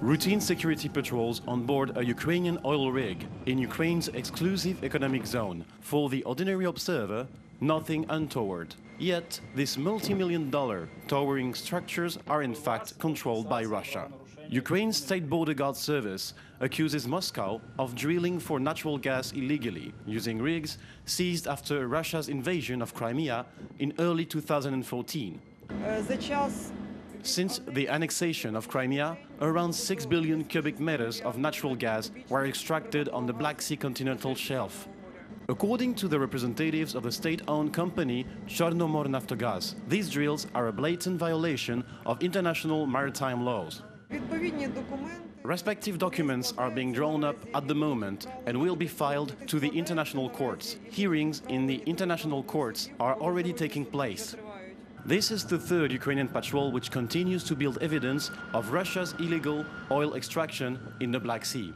routine security patrols on board a Ukrainian oil rig in Ukraine's exclusive economic zone. For the ordinary observer, nothing untoward. Yet, these multi-million dollar towering structures are in fact controlled by Russia. Ukraine's State Border Guard Service accuses Moscow of drilling for natural gas illegally using rigs seized after Russia's invasion of Crimea in early 2014. Uh, э, since the annexation of Crimea, around 6 billion cubic meters of natural gas were extracted on the Black Sea continental shelf. According to the representatives of the state-owned company Chornomornaftogaz, these drills are a blatant violation of international maritime laws. Respective documents are being drawn up at the moment and will be filed to the international courts. Hearings in the international courts are already taking place. This is the third Ukrainian patrol which continues to build evidence of Russia's illegal oil extraction in the Black Sea.